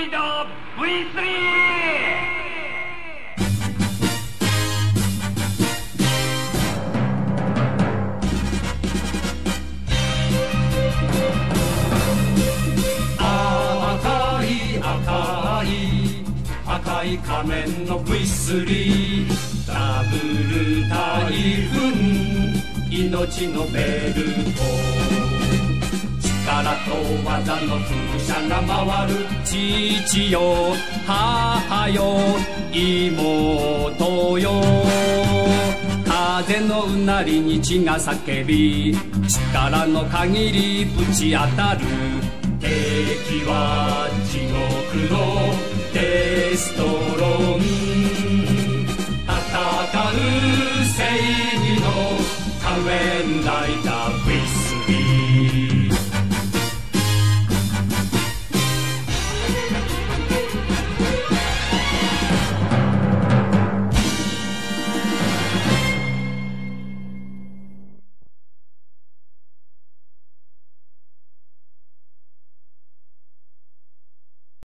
イド V3! かい仮面の V3 ダブル大群命のベルトと技の風車が回る父よ。母よ妹よ。風のうなりに血が叫び力の限りぶち当たる。敵は地獄のデストロン。戦う正義の仮面ライダー